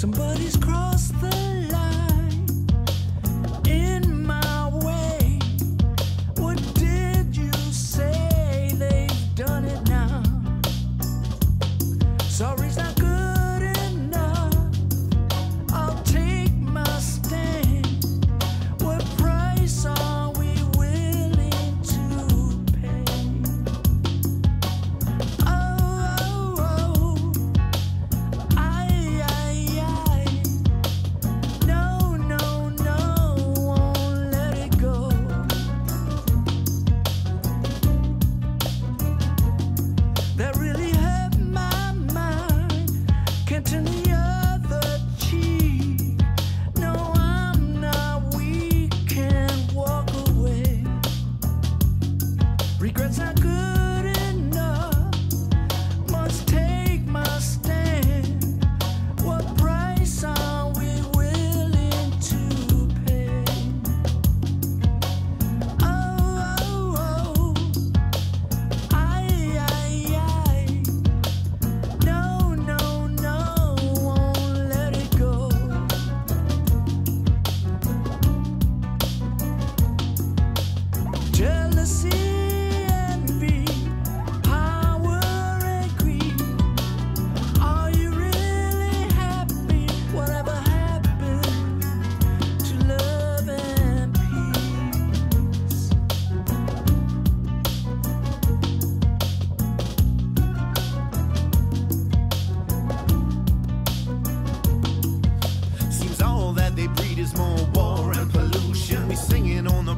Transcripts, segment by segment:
Somebody's crossed the regrets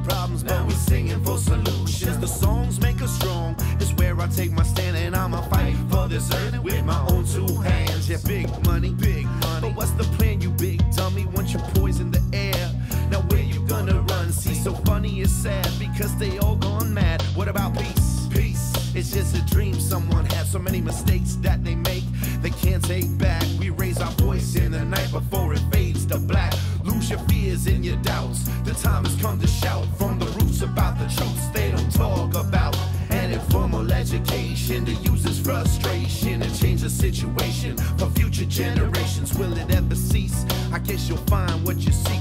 problems, but we're singing for solutions. The songs make us strong. It's where I take my stand, and I'ma fight for this earth with my own two hands. Yeah, big money, big money. But what's the plan, you big dummy? Once you poison the air, now where you gonna run? See, so funny is sad because they all gone mad. What about peace? Peace. It's just a dream someone had. So many mistakes that they make, they can't take back. We raise our voice in the night before it fades to black. Lose your fears and your doubts. The time is to use this frustration and change the situation for future generations. Will it ever cease? I guess you'll find what you see